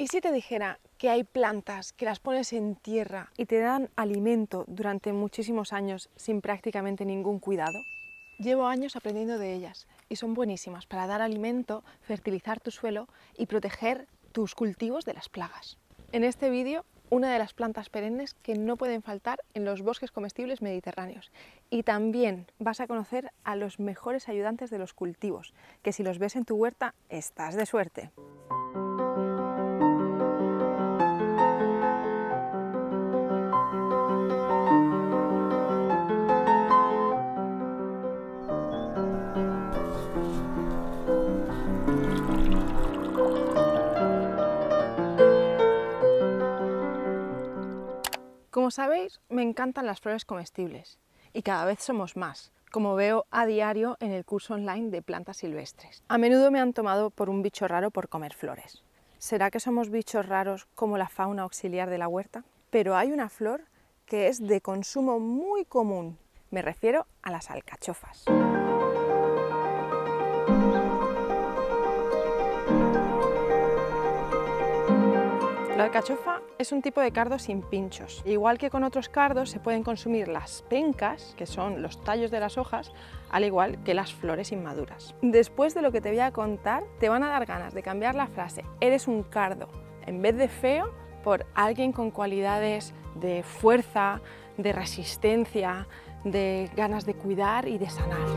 ¿Y si te dijera que hay plantas que las pones en tierra y te dan alimento durante muchísimos años sin prácticamente ningún cuidado? Llevo años aprendiendo de ellas y son buenísimas para dar alimento, fertilizar tu suelo y proteger tus cultivos de las plagas. En este vídeo, una de las plantas perennes que no pueden faltar en los bosques comestibles mediterráneos. Y también vas a conocer a los mejores ayudantes de los cultivos, que si los ves en tu huerta, estás de suerte. Como sabéis, me encantan las flores comestibles y cada vez somos más, como veo a diario en el curso online de plantas silvestres. A menudo me han tomado por un bicho raro por comer flores. ¿Será que somos bichos raros como la fauna auxiliar de la huerta? Pero hay una flor que es de consumo muy común. Me refiero a las alcachofas. La alcachofa es un tipo de cardo sin pinchos. Igual que con otros cardos se pueden consumir las pencas, que son los tallos de las hojas, al igual que las flores inmaduras. Después de lo que te voy a contar, te van a dar ganas de cambiar la frase eres un cardo en vez de feo por alguien con cualidades de fuerza, de resistencia, de ganas de cuidar y de sanar.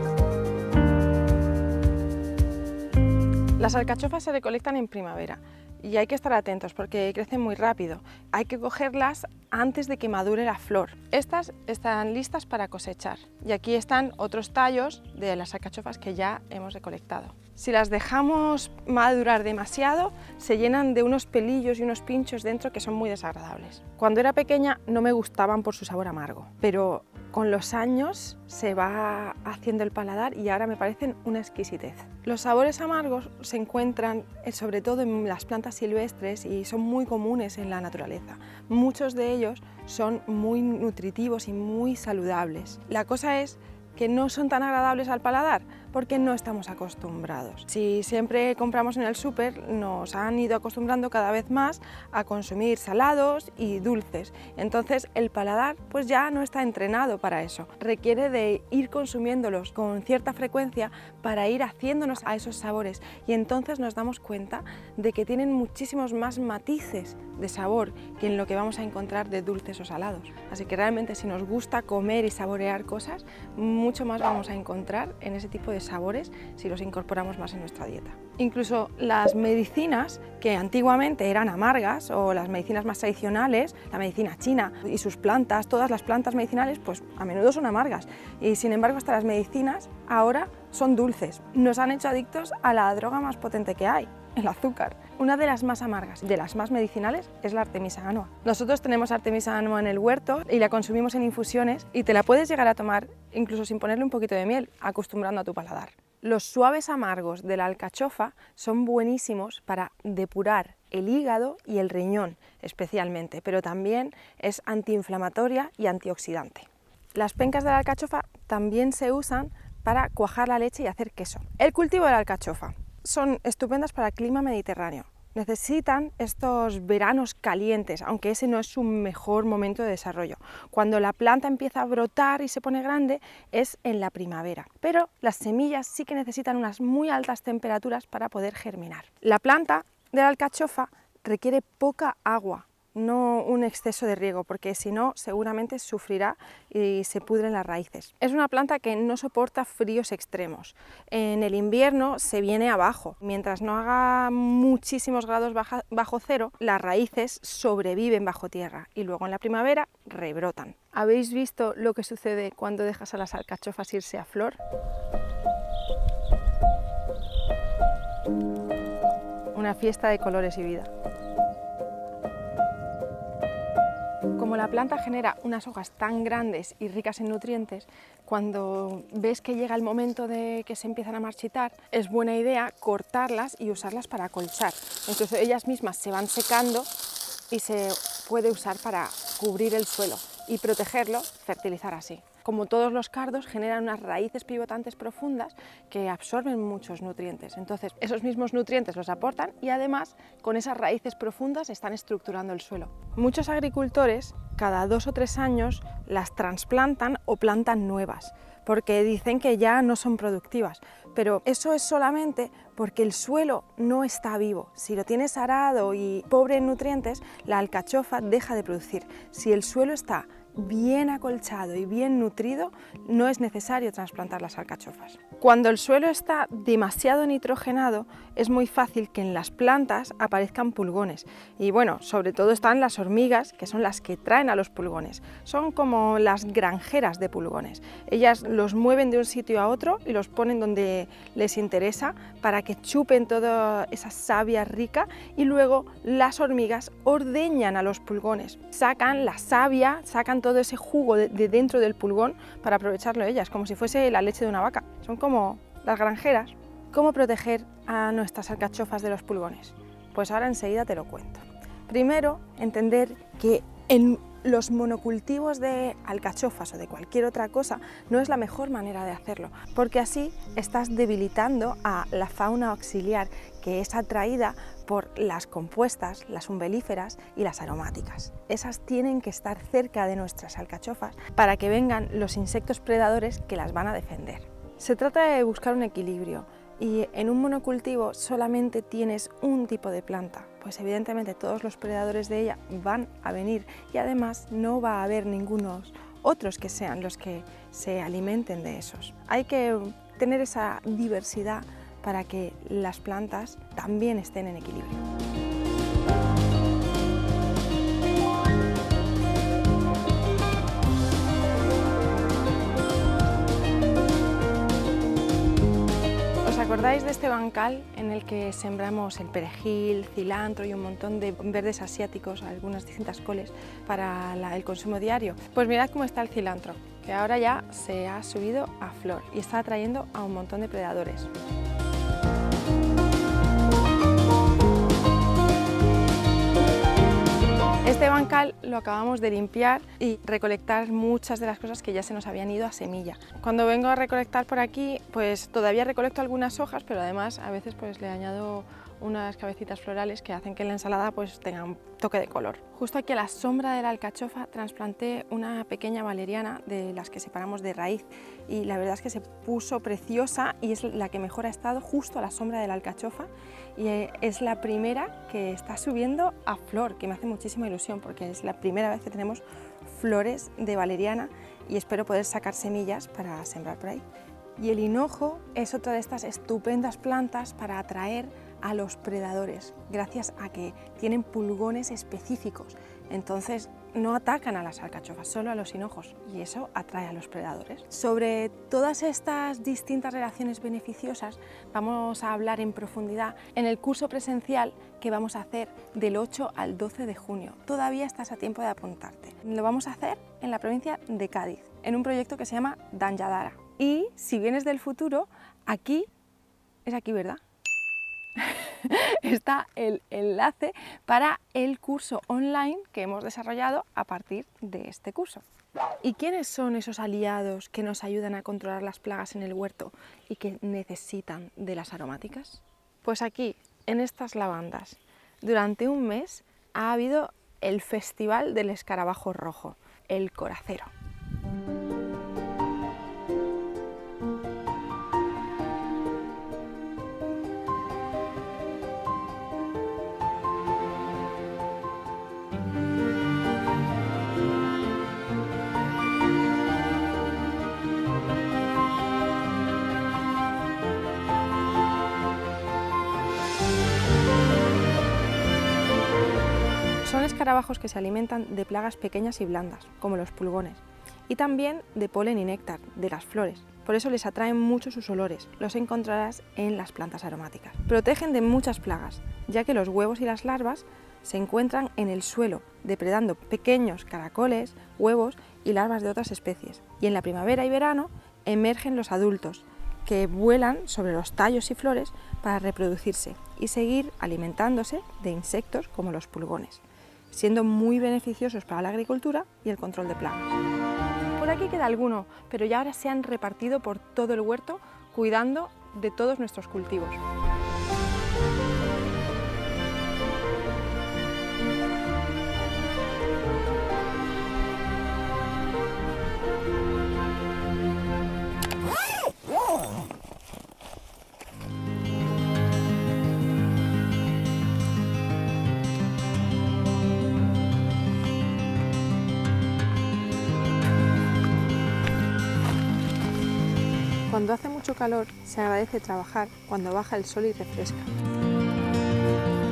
Las alcachofas se recolectan en primavera y hay que estar atentos porque crecen muy rápido. Hay que cogerlas antes de que madure la flor. Estas están listas para cosechar y aquí están otros tallos de las alcachofas que ya hemos recolectado. Si las dejamos madurar demasiado, se llenan de unos pelillos y unos pinchos dentro que son muy desagradables. Cuando era pequeña no me gustaban por su sabor amargo, pero con los años se va haciendo el paladar y ahora me parecen una exquisitez. Los sabores amargos se encuentran eh, sobre todo en las plantas silvestres y son muy comunes en la naturaleza. Muchos de ellos son muy nutritivos y muy saludables. La cosa es que no son tan agradables al paladar porque no estamos acostumbrados. Si siempre compramos en el súper, nos han ido acostumbrando cada vez más a consumir salados y dulces. Entonces el paladar pues ya no está entrenado para eso. Requiere de ir consumiéndolos con cierta frecuencia para ir haciéndonos a esos sabores y entonces nos damos cuenta de que tienen muchísimos más matices de sabor que en lo que vamos a encontrar de dulces o salados. Así que realmente si nos gusta comer y saborear cosas, mucho más vamos a encontrar en ese tipo de sabores si los incorporamos más en nuestra dieta. Incluso las medicinas que antiguamente eran amargas o las medicinas más tradicionales, la medicina china y sus plantas, todas las plantas medicinales, pues a menudo son amargas y sin embargo hasta las medicinas ahora son dulces. Nos han hecho adictos a la droga más potente que hay, el azúcar. Una de las más amargas, de las más medicinales, es la Artemisa annua. Nosotros tenemos Artemisa annua en el huerto y la consumimos en infusiones y te la puedes llegar a tomar incluso sin ponerle un poquito de miel, acostumbrando a tu paladar. Los suaves amargos de la alcachofa son buenísimos para depurar el hígado y el riñón especialmente, pero también es antiinflamatoria y antioxidante. Las pencas de la alcachofa también se usan para cuajar la leche y hacer queso. El cultivo de la alcachofa son estupendas para el clima mediterráneo. Necesitan estos veranos calientes, aunque ese no es su mejor momento de desarrollo. Cuando la planta empieza a brotar y se pone grande es en la primavera, pero las semillas sí que necesitan unas muy altas temperaturas para poder germinar. La planta de la alcachofa requiere poca agua no un exceso de riego, porque si no seguramente sufrirá y se pudren las raíces. Es una planta que no soporta fríos extremos. En el invierno se viene abajo. Mientras no haga muchísimos grados bajo cero, las raíces sobreviven bajo tierra y luego en la primavera rebrotan. ¿Habéis visto lo que sucede cuando dejas a las alcachofas irse a flor? Una fiesta de colores y vida. Como la planta genera unas hojas tan grandes y ricas en nutrientes, cuando ves que llega el momento de que se empiezan a marchitar, es buena idea cortarlas y usarlas para acolchar. Entonces ellas mismas se van secando y se puede usar para cubrir el suelo y protegerlo, fertilizar así. Como todos los cardos, generan unas raíces pivotantes profundas que absorben muchos nutrientes. Entonces, esos mismos nutrientes los aportan y además con esas raíces profundas están estructurando el suelo. Muchos agricultores cada dos o tres años las trasplantan o plantan nuevas porque dicen que ya no son productivas, pero eso es solamente porque el suelo no está vivo. Si lo tienes arado y pobre en nutrientes, la alcachofa deja de producir. Si el suelo está bien acolchado y bien nutrido, no es necesario trasplantar las alcachofas. Cuando el suelo está demasiado nitrogenado, es muy fácil que en las plantas aparezcan pulgones. Y bueno, sobre todo están las hormigas, que son las que traen a los pulgones. Son como las granjeras de pulgones. Ellas los mueven de un sitio a otro y los ponen donde les interesa para que chupen toda esa savia rica y luego las hormigas ordeñan a los pulgones. Sacan la savia, sacan todo ese jugo de, dentro del pulgón para aprovecharlo ellas, como si fuese la leche de una vaca. Son como las granjeras. ¿Cómo proteger a nuestras alcachofas de los pulgones? Pues ahora enseguida te lo cuento. Primero, entender que en los monocultivos de alcachofas o de cualquier otra cosa no es la mejor manera de hacerlo, porque así estás debilitando a la fauna auxiliar que es atraída por las compuestas, las umbelíferas y las aromáticas. Esas tienen que estar cerca de nuestras alcachofas para que vengan los insectos predadores que las van a defender. Se trata de buscar un equilibrio y en un monocultivo solamente tienes un tipo de planta, pues evidentemente todos los predadores de ella van a venir y además no va a haber ningunos otros que sean los que se alimenten de esos. Hay que tener esa diversidad para que las plantas también estén en equilibrio. acordáis de este bancal en el que sembramos el perejil, cilantro y un montón de verdes asiáticos, algunas distintas coles para el consumo diario? Pues mirad cómo está el cilantro, que ahora ya se ha subido a flor y está atrayendo a un montón de predadores. Este bancal lo acabamos de limpiar y recolectar muchas de las cosas que ya se nos habían ido a semilla. Cuando vengo a recolectar por aquí, pues todavía recolecto algunas hojas, pero además a veces pues le añado unas cabecitas florales que hacen que la ensalada pues tenga un toque de color. Justo aquí a la sombra de la alcachofa trasplanté una pequeña valeriana de las que separamos de raíz y la verdad es que se puso preciosa y es la que mejor ha estado justo a la sombra de la alcachofa y eh, es la primera que está subiendo a flor, que me hace muchísima ilusión porque es la primera vez que tenemos flores de valeriana y espero poder sacar semillas para sembrar por ahí. Y el hinojo es otra de estas estupendas plantas para atraer a los predadores, gracias a que tienen pulgones específicos. Entonces no atacan a las alcachofas, solo a los hinojos, y eso atrae a los predadores. Sobre todas estas distintas relaciones beneficiosas vamos a hablar en profundidad en el curso presencial que vamos a hacer del 8 al 12 de junio. Todavía estás a tiempo de apuntarte. Lo vamos a hacer en la provincia de Cádiz, en un proyecto que se llama Danjadara. Y si vienes del futuro, aquí, es aquí, ¿verdad? está el enlace para el curso online que hemos desarrollado a partir de este curso. ¿Y quiénes son esos aliados que nos ayudan a controlar las plagas en el huerto y que necesitan de las aromáticas? Pues aquí, en estas lavandas, durante un mes ha habido el Festival del Escarabajo Rojo, el Coracero. Escarabajos que se alimentan de plagas pequeñas y blandas, como los pulgones, y también de polen y néctar de las flores. Por eso les atraen mucho sus olores, los encontrarás en las plantas aromáticas. Protegen de muchas plagas, ya que los huevos y las larvas se encuentran en el suelo, depredando pequeños caracoles, huevos y larvas de otras especies. Y en la primavera y verano emergen los adultos, que vuelan sobre los tallos y flores para reproducirse y seguir alimentándose de insectos como los pulgones siendo muy beneficiosos para la agricultura y el control de plagas. Por aquí queda alguno, pero ya ahora se han repartido por todo el huerto cuidando de todos nuestros cultivos. Cuando hace mucho calor se agradece trabajar cuando baja el sol y refresca.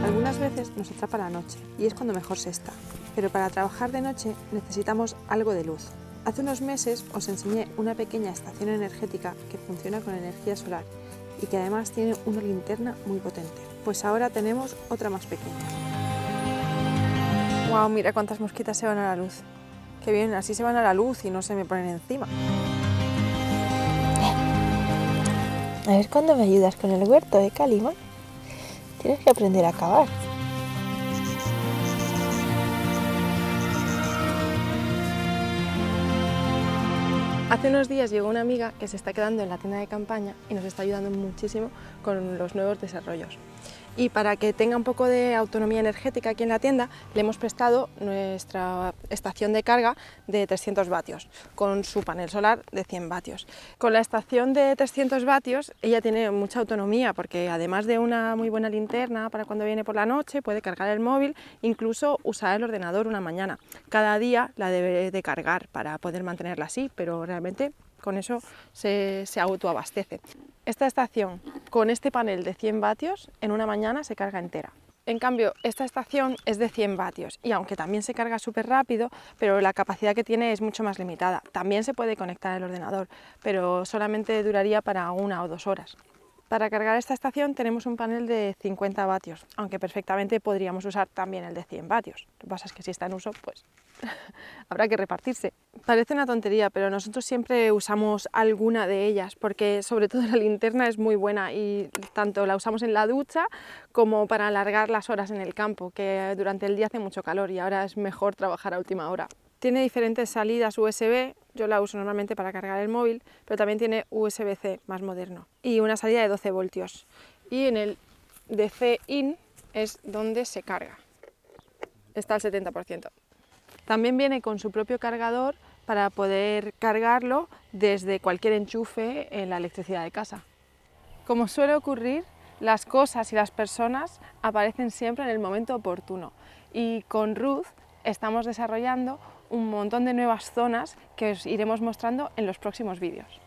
Algunas veces nos atrapa la noche y es cuando mejor se está, pero para trabajar de noche necesitamos algo de luz. Hace unos meses os enseñé una pequeña estación energética que funciona con energía solar y que además tiene una linterna muy potente. Pues ahora tenemos otra más pequeña. ¡Wow! Mira cuántas mosquitas se van a la luz. Qué bien, así se van a la luz y no se me ponen encima. A ver cuándo me ayudas con el huerto, ¿eh, Calima? Tienes que aprender a cavar. Hace unos días llegó una amiga que se está quedando en la tienda de campaña y nos está ayudando muchísimo con los nuevos desarrollos y para que tenga un poco de autonomía energética aquí en la tienda le hemos prestado nuestra estación de carga de 300 vatios con su panel solar de 100 vatios. Con la estación de 300 vatios ella tiene mucha autonomía porque además de una muy buena linterna para cuando viene por la noche puede cargar el móvil, incluso usar el ordenador una mañana. Cada día la debe de cargar para poder mantenerla así, pero realmente con eso se, autoabastece. Esta estación con este panel de 100 vatios en una mañana se carga entera. En cambio, esta estación es de 100 vatios y aunque también se carga súper rápido, pero la capacidad que tiene es mucho más limitada. También se puede conectar al ordenador, pero solamente duraría para una o dos horas. Para cargar esta estación tenemos un panel de 50 vatios, aunque perfectamente podríamos usar también el de 100 vatios. Lo que pasa es que si está en uso, pues habrá que repartirse. Parece una tontería, pero nosotros siempre usamos alguna de ellas, porque sobre todo la linterna es muy buena y tanto la usamos en la ducha como para alargar las horas en el campo, que durante el día hace mucho calor y ahora es mejor trabajar a última hora. Tiene diferentes salidas USB, yo la uso normalmente para cargar el móvil, pero también tiene USB-C más moderno y una salida de 12 voltios. Y en el DC-IN es donde se carga, está al 70%. También viene con su propio cargador para poder cargarlo desde cualquier enchufe en la electricidad de casa. Como suele ocurrir, las cosas y las personas aparecen siempre en el momento oportuno y con Ruth estamos desarrollando un montón de nuevas zonas que os iremos mostrando en los próximos vídeos.